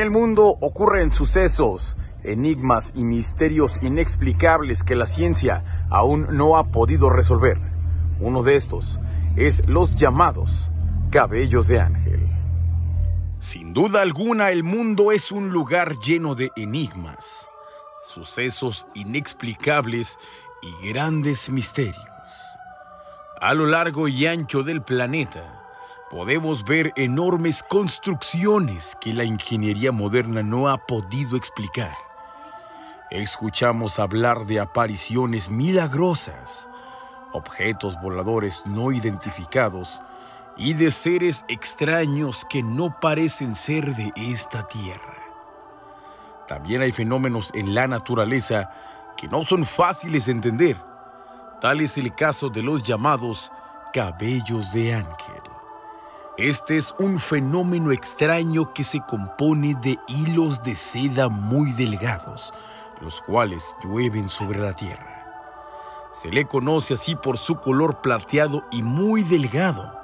El mundo ocurren sucesos, enigmas y misterios inexplicables que la ciencia aún no ha podido resolver. Uno de estos es los llamados cabellos de ángel. Sin duda alguna, el mundo es un lugar lleno de enigmas, sucesos inexplicables y grandes misterios. A lo largo y ancho del planeta, podemos ver enormes construcciones que la ingeniería moderna no ha podido explicar. Escuchamos hablar de apariciones milagrosas, objetos voladores no identificados y de seres extraños que no parecen ser de esta tierra. También hay fenómenos en la naturaleza que no son fáciles de entender. Tal es el caso de los llamados cabellos de ángel. Este es un fenómeno extraño que se compone de hilos de seda muy delgados, los cuales llueven sobre la tierra. Se le conoce así por su color plateado y muy delgado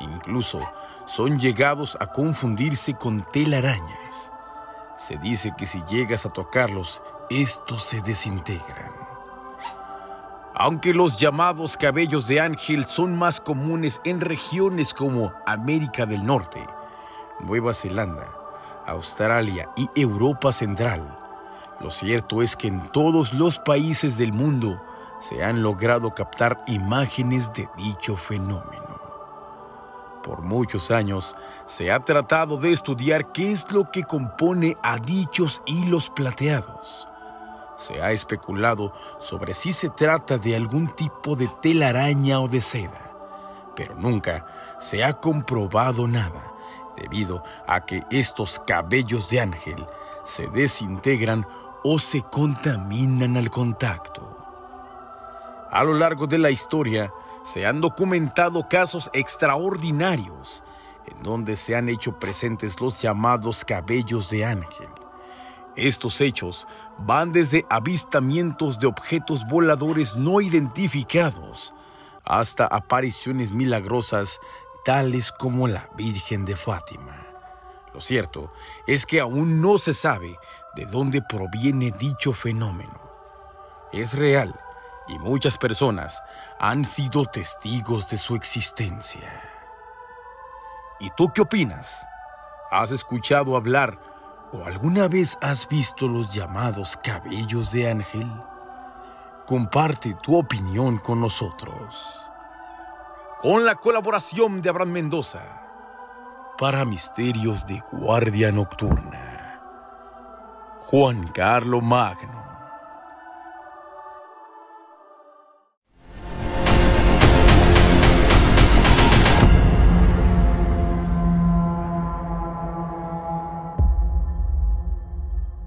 Incluso son llegados a confundirse con telarañas. Se dice que si llegas a tocarlos, estos se desintegran. Aunque los llamados cabellos de ángel son más comunes en regiones como América del Norte, Nueva Zelanda, Australia y Europa Central, lo cierto es que en todos los países del mundo se han logrado captar imágenes de dicho fenómeno. Por muchos años se ha tratado de estudiar qué es lo que compone a dichos hilos plateados. Se ha especulado sobre si se trata de algún tipo de telaraña o de seda, pero nunca se ha comprobado nada, debido a que estos cabellos de ángel se desintegran o se contaminan al contacto. A lo largo de la historia, se han documentado casos extraordinarios en donde se han hecho presentes los llamados cabellos de ángel. Estos hechos van desde avistamientos de objetos voladores no identificados hasta apariciones milagrosas tales como la Virgen de Fátima. Lo cierto es que aún no se sabe de dónde proviene dicho fenómeno. Es real y muchas personas han sido testigos de su existencia. ¿Y tú qué opinas? ¿Has escuchado hablar o alguna vez has visto los llamados cabellos de ángel? Comparte tu opinión con nosotros. Con la colaboración de Abraham Mendoza para Misterios de Guardia Nocturna. Juan Carlo Magno